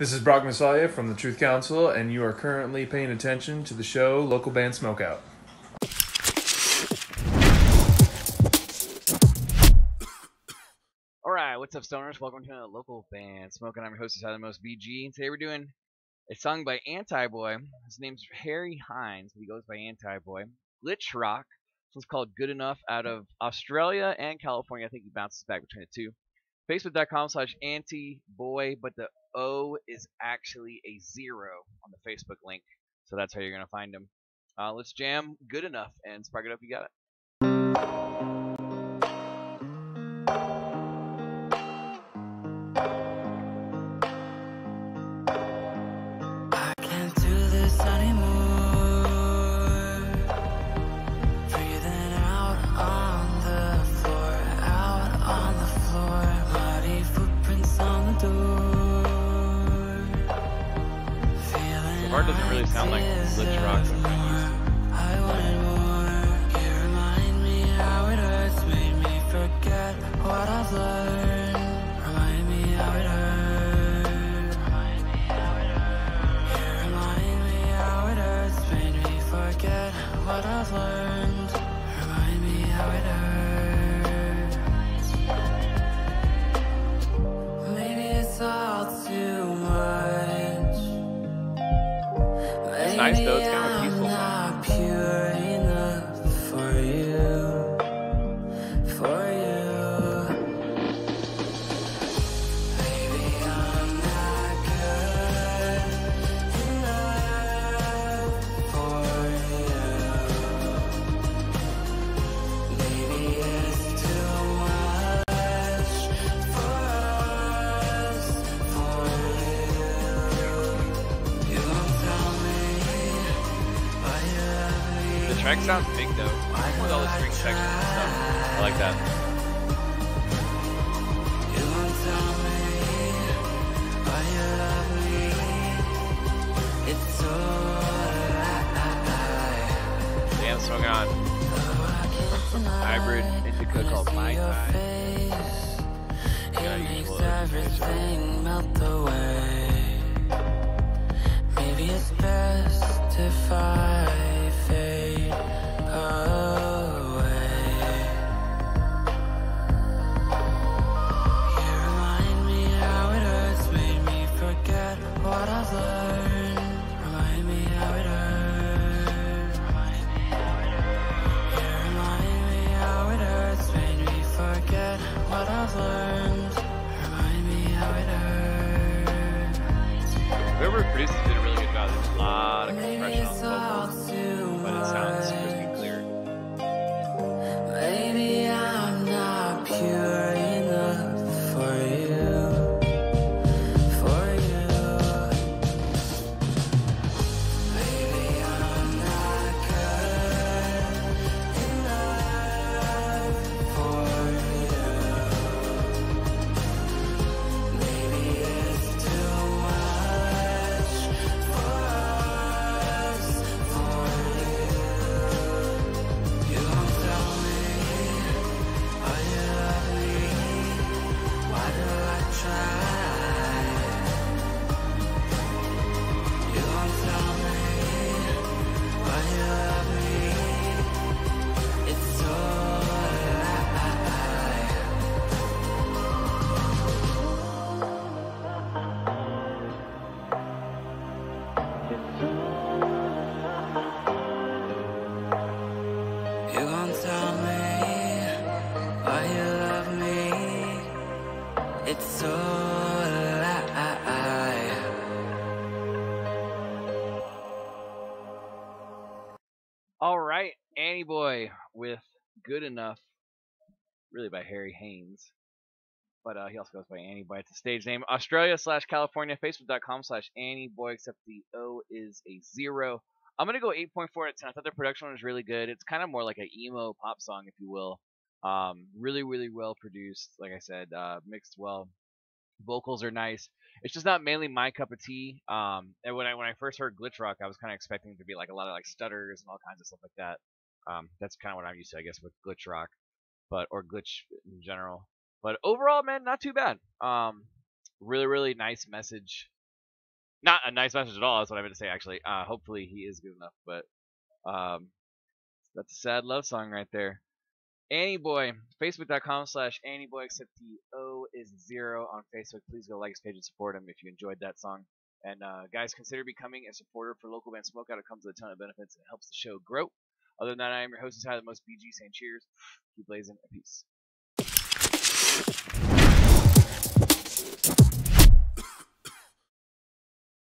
This is Brock Masalia from the Truth Council, and you are currently paying attention to the show Local Band Smokeout. All right, what's up, stoners? Welcome to local band Smokeout. I'm your host, the Most BG, and today we're doing a song by Antiboy. His name's Harry Hines, but he goes by Antiboy. Glitch Rock. This one's called Good Enough out of Australia and California. I think he bounces back between the two. Facebook.com slash anti boy, but the O is actually a zero on the Facebook link. So that's how you're going to find him. Uh, let's jam Good Enough and spark it up. You got it. So doesn't really sound like Glitch Rock. that I'm kinda used to. I wanted more. Nice, though. It's kind of a peaceful The track sounds big though, with all the string sections and stuff. I like that. You won't tell me why you love me. It's so lie. Yeah, I'm smoking on hybrid indica called My Time. It makes everything melt away. It's best if I fade away. You remind me how it hurts, made me forget what I've learned. Remind me how it hurt. You remind me how it hurts, made me forget what I've learned. Remind me how it hurt. Whoever produced it lot of compression on the vocals, but it sounds It's so lie. All right, Antiboy with Good Enough, really by Harry Hains. But uh, he also goes by Antiboy. It's a stage name. Australia slash California, Facebook.com slash Antiboy, except the O is a zero. I'm going to go 8.4 out of 10. I thought the production was really good. It's kind of more like an emo pop song, if you will. Um, really, really well produced. Like I said, uh, mixed well. Vocals are nice. It's just not mainly my cup of tea. Um, and when I when I first heard glitch rock, I was kind of expecting to be like a lot of like stutters and all kinds of stuff like that. Um, that's kind of what I'm used to, I guess, with glitch rock, but or glitch in general. But overall, man, not too bad. Um, really, really nice message. not a nice message at all. That's what I meant to say. Actually, uh, hopefully he is good enough. But um, that's a sad love song right there. Antiboy, Facebook.com slash Antiboy, except the O is zero on Facebook. Please go like his page and support him if you enjoyed that song. And uh, guys, consider becoming a supporter for local band Smokeout. It comes with a ton of benefits and it helps the show grow. Other than that, I am your host and the most BG saying cheers, keep blazing, and peace.